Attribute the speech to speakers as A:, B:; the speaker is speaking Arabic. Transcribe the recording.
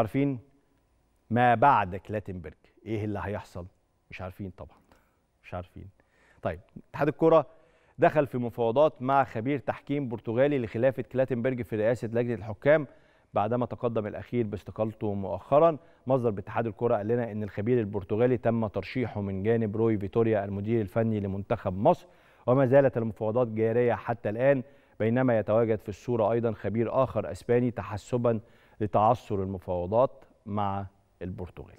A: عارفين ما بعد كلاتنبرج؟ إيه اللي هيحصل؟ مش عارفين طبعا مش عارفين. طيب اتحاد الكره دخل في مفاوضات مع خبير تحكيم برتغالي لخلافة كلاتنبرج في رئاسة لجنة الحكام بعدما تقدم الأخير باستقالته مؤخرا. مصدر باتحاد الكره قال لنا إن الخبير البرتغالي تم ترشيحه من جانب روي فيتوريا المدير الفني لمنتخب مصر. وما زالت المفاوضات جارية حتى الآن بينما يتواجد في الصورة أيضا خبير آخر أسباني تحسبا لتعثر المفاوضات مع البرتغالي.